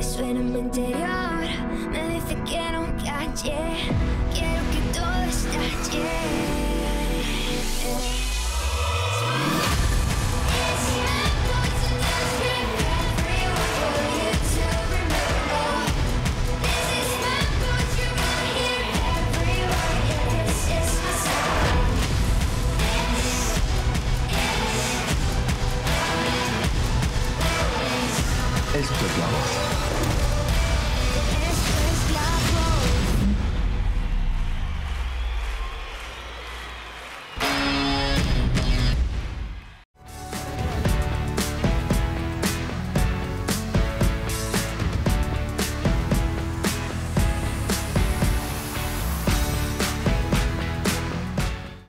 resuena en mi interior. Me dice que no calle, es tu voz.